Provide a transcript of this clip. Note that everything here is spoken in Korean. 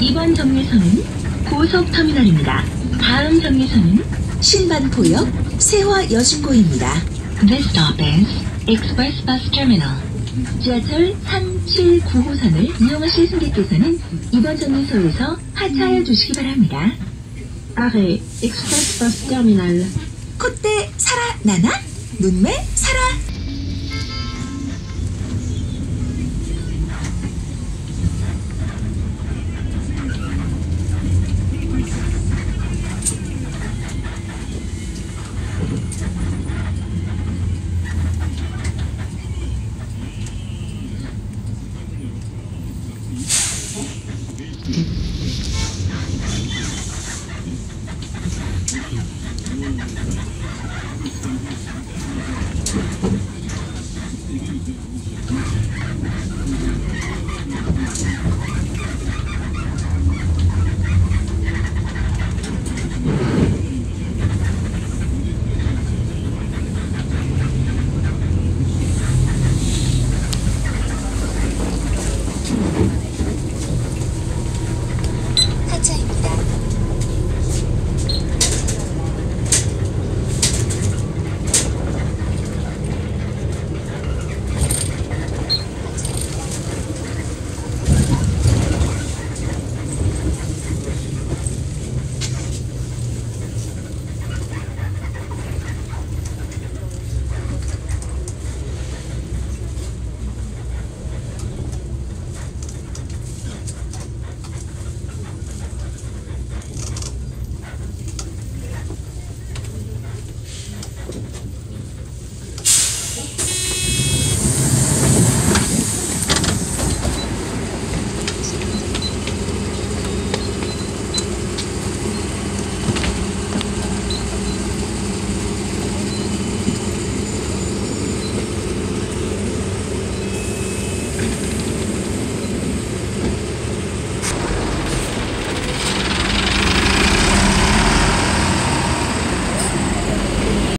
이번 정류소는 고속터미널입니다. 다음 정류소는 신반포역 세화 여신고입니다. This stop is Express Bus Terminal. 지하철 379호선을 이용하실 승객께서는 이번 정류소에서 하차하여 주시기 바랍니다. Arrêt. Express Bus Terminal. 콧대 살아나나? 눈매 살아 money.